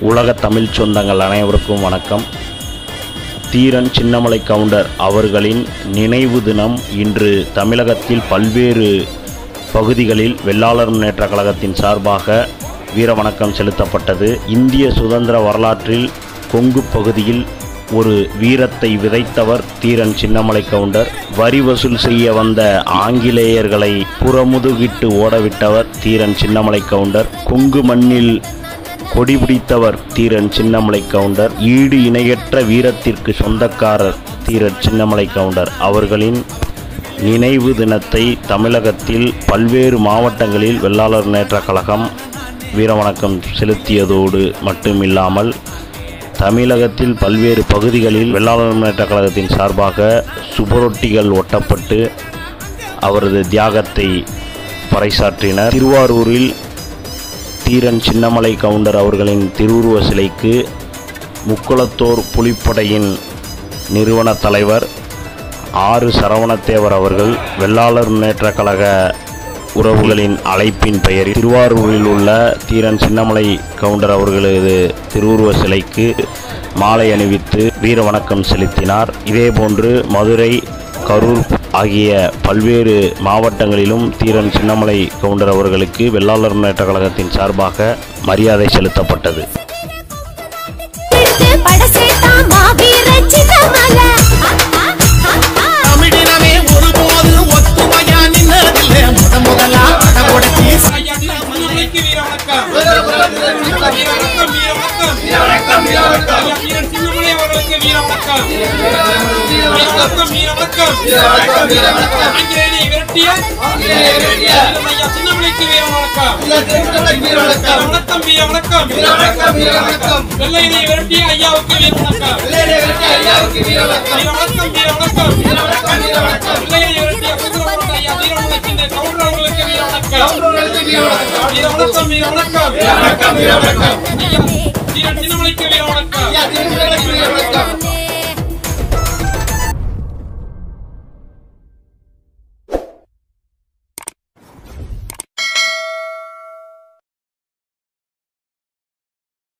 உலக தமிழ் சொந்தங்கள் அனைவருக்கும் வணக்கம். தீரன் சின்னமலை கவுண்டர் அவர்களின் நினைவு தினம் இன்று தமிழகத்தில் பல்வேறு பகுதிகளில் வெள்ளாளர் முன்னேற்ற கழகத்தின் சார்பாக வீரவணக்கம் செலுத்தப்பட்டது. இந்திய சுதந்திர வரலாற்றில் கொங்கு பகுதியில் ஒரு வீரத்தை விதைத்தவர் தீரன் சின்னமலை கவுண்டர். வரி வசூல் செய்ய வந்த ஆங்கிலேயர்களை புறமுதுகிட்டு ஓடவிட்டவர் தீரன் சின்னமலை கவுண்டர். கொங்கு மண்ணில் கொடி பிடித்தவர் தீரன் சின்னமலை கவுண்டர். ஈடு இணையற்ற வீரத்திற்கு சொந்தக்காரர் தீரன் சின்னமலை கவுண்டர். அவர்களின் நினைவு தினத்தை தமிழகத்தில் பல்வேறு மாவட்டங்களில் வெள்ளாளர் முன்னேற்ற கழகம் வீரவணக்கம் செலுத்தியதோடு மட்டுமில்லாமல் தமிழகத்தில் பல்வேறு பகுதிகளில் வெள்ளாளர் முன்னேற்ற கழகத்தின் சார்பாக சுபரொட்டிகள் ஒட்டப்பட்டு அவரது தியாகத்தை பறைசாற்றினர். திருவாரூரில் தீரன் சின்னமலை கவுண்டர் அவர்களின் திருவுருவ சிலைக்கு முக்குளத்தோர் புலிப்படையின் நிறுவன தலைவர் ஆறு சரவணத்தேவர் அவர்கள் வெள்ளாளர் முன்னேற்ற கழக உறவுகளின் அழைப்பின் பெயரில் திருவாரூரில் உள்ள தீரன் சின்னமலை கவுண்டர் அவர்களது திருவுருவ சிலைக்கு மாலை அணிவித்து வீர வணக்கம் செலுத்தினார். இதேபோன்று மதுரை கரூர் ஆகிய பல்வேறு மாவட்டங்களிலும் தீரன் சின்னமலை கவுண்டர் அவர்களுக்கு வெள்ளாளர் முன்னேற்ற கழகத்தின் சார்பாக மரியாதை செலுத்தப்பட்டது. வணக்கம். வெள்ளையினை விரட்டிய ஐயாவுக்கு வீர வீர வணக்கம் வீர வணக்கம் வணக்கம் வணக்கம் வணக்கம்